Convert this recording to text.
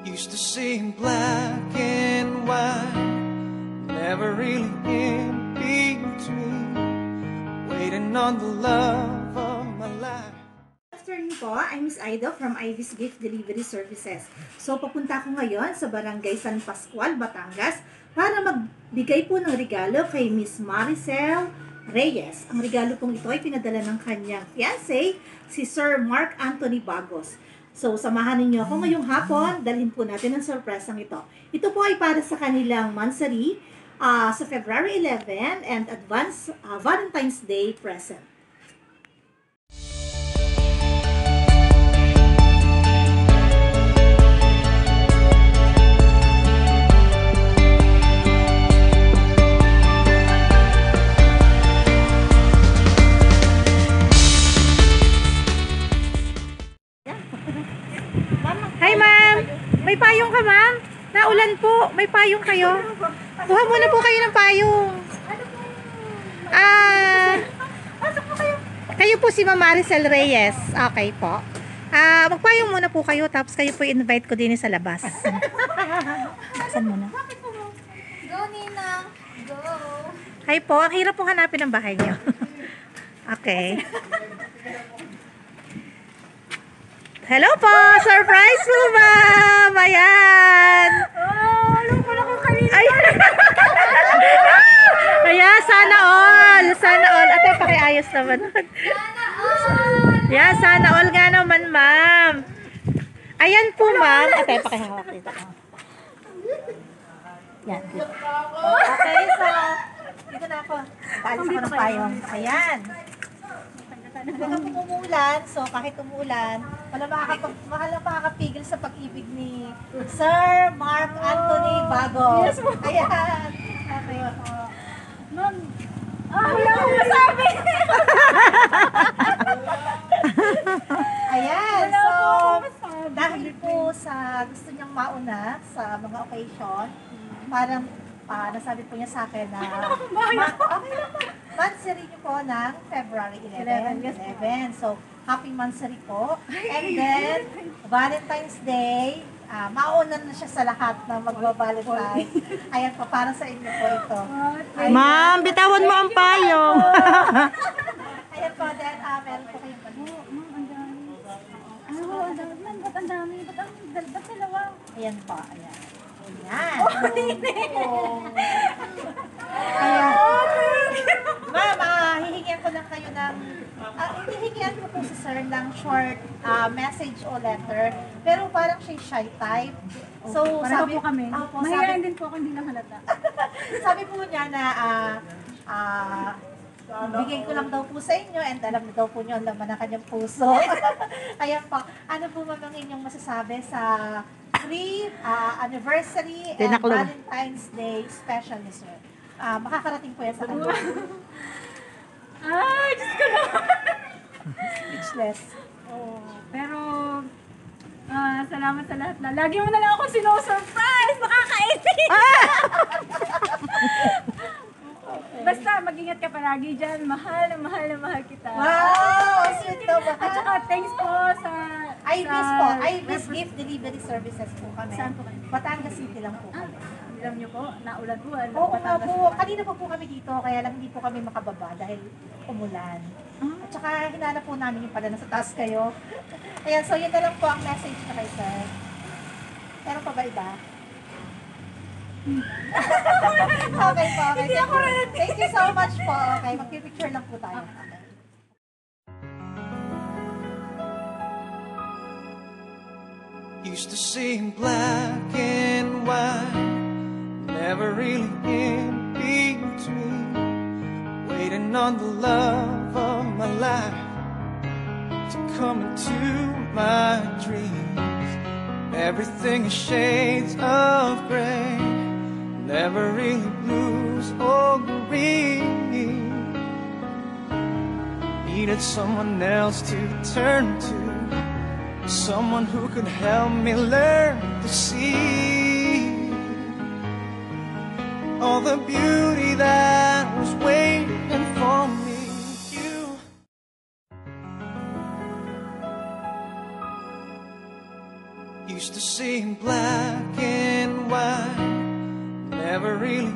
Used to see in black and white, never really in between. Waiting on the love of my life. afternoon po. I'm Miss Ida from Ivy's Gift Delivery Services. So, papunta ko ngayon sa Barangay San Pascual, Batangas para magbigay po ng regalo kay Miss Maricel Reyes. Ang regalo pong ito ay pinadala ng kanyang fiancé, si Sir Mark Anthony Bagos. So, samahan ninyo ako ngayong hapon. Dalhin po natin ang sorpresang ito. Ito po ay para sa kanilang mansari ah, sa February 11 and advance ah, Valentine's Day present. May payong ka, ma'am? Naulan po. May payong kayo. Kuha muna po kayo ng payong. Ah, kayo po si Ma'am Maricel Reyes. Okay po. Ah, magpayong muna po kayo tapos kayo po invite ko din sa labas. Saan muna? Go, Ninang! Go! Hi po, ang hirap po hanapin ang bahay niyo. okay. Hello po! Surprise po, ma'am! Ayan! Oh, alam ko na kung kanina. Ayan! Ayan, sana all! Sana all. Ate, naman. Yan, sana all nga naman, ma'am. Ayan po, ma'am. Ate, pakihawak dito. Yan. Okay, so, dito na ako. Taalis ako ng payong. Ayan. Po umuulan, so kahit umuulan, wala makakapag, wala makakapigil sa pag-ibig ni Sir Mark Anthony Bago. Ayan. Okay. Ma'am! Ah, wala akong masabi! Ayan, Wala so, dahil po sa gusto niyang mauna sa mga occasion, parang ah, nasabi po niya sa akin na ma- okay lang po. Mansary niyo po ng February 11. 11. So, happy Mansary po. And then, Valentine's Day, ah, mauna na siya sa lahat na magbabalentine. Ayan po, para sa inyo po ito. Ma'am, bitawan mo ang payo. Ayan po, then, ah, meron po kayong balik. Ma'am, ang dami. Ano, ang dami. Ma'am, ba't ang dami? Ba't ang ba't dalawa? Ayan po, ayan. Ayan. Oh, Ayan. Ma'am, ah, hihingian ko lang kayo ng, ah, hihingian ko po si sir ng short ah, message o letter, pero parang siya shy type. So, Pareho sabi, po kami. Opo, Mahihayin sabi, din po ako, hindi lang halata. sabi po niya na, ah, ah, bigay ko lang daw po sa inyo and alam na daw po niyo ang laman ng kanyang puso. Ayan po. Ano po ma'am ang inyong masasabi sa free ah, anniversary and Tinaklong. Valentine's Day special ni sir? Ah, makakarating po yan sa kanya. Ay, Diyos ko Speechless. Oh, pero, ah, salamat sa lahat na. Lagi mo na lang ako sino-surprise! Nakakainis! Basta, mag-ingat ka palagi dyan. Mahal na mahal na mahal kita. Wow! Sweet daw ba? At saka, thanks po sa... Ibis po. Ibis Gift Delivery Services po kami. Saan po kami? Batangas City lang po Ah, kami. alam niyo po, naulan po. Oo nga po. Kanina pa po kami dito, kaya lang hindi po kami makababa dahil umulan. At saka hinanap po namin yung pala nasa taas kayo. Ayan, so yun na lang po ang message na kay sir. Meron pa ba iba? okay po, okay. Thank you, thank you so much po. Okay, magpipicture lang po tayo. Okay. Used to see in black and white, never really in between. Waiting on the love life to come into my dreams. Everything is shades of gray, never really blues or green. Needed someone else to turn to. Someone who could help me learn to see all the beauty that Used to see in black and white, never really